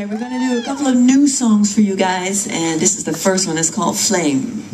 Okay, we're gonna do a couple of new songs for you guys, and this is the first one. It's called Flame.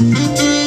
Solo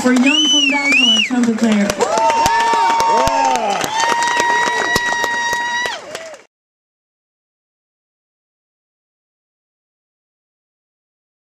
for Jan van Duikeren, trumpet player.